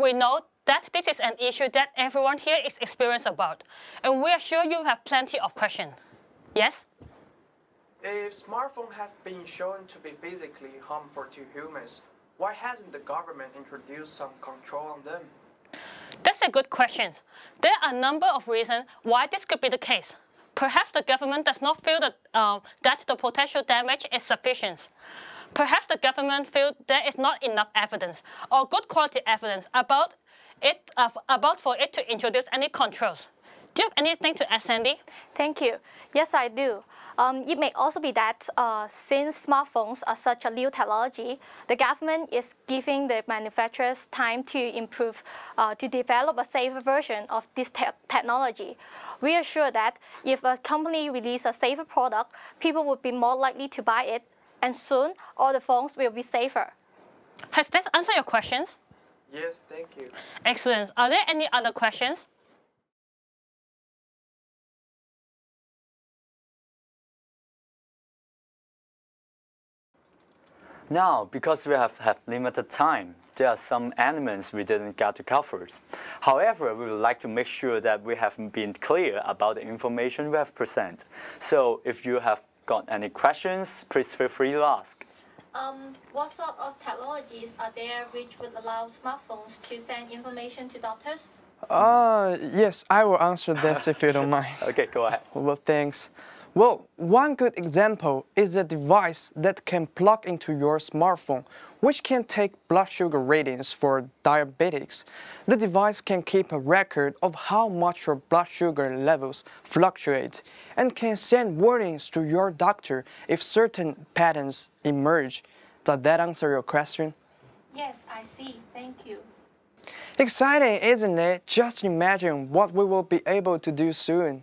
We know that this is an issue that everyone here is experienced about, and we are sure you have plenty of questions. Yes? If smartphones have been shown to be physically harmful to humans, why hasn't the government introduced some control on them? That's a good question. There are a number of reasons why this could be the case. Perhaps the government does not feel that, uh, that the potential damage is sufficient. Perhaps the government feels there is not enough evidence or good quality evidence about it uh, about for it to introduce any controls. Do you have anything to add, Sandy? Thank you. Yes, I do. Um, it may also be that uh, since smartphones are such a new technology, the government is giving the manufacturers time to improve, uh, to develop a safer version of this te technology. We are sure that if a company releases a safer product, people would be more likely to buy it, and soon all the phones will be safer. Has this answered your questions? Yes, thank you. Excellent. Are there any other questions? Now, because we have, have limited time, there are some elements we didn't get to cover. However, we would like to make sure that we have been clear about the information we have presented. So if you have got any questions, please feel free to ask. Um, what sort of technologies are there which would allow smartphones to send information to doctors? Uh, yes, I will answer this if you don't mind. Okay, go ahead. Well, thanks. Well, one good example is a device that can plug into your smartphone, which can take blood sugar readings for diabetics. The device can keep a record of how much your blood sugar levels fluctuate and can send warnings to your doctor if certain patterns emerge. Does that answer your question? Yes, I see. Thank you. Exciting, isn't it? Just imagine what we will be able to do soon.